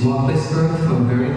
Zwapisker from Very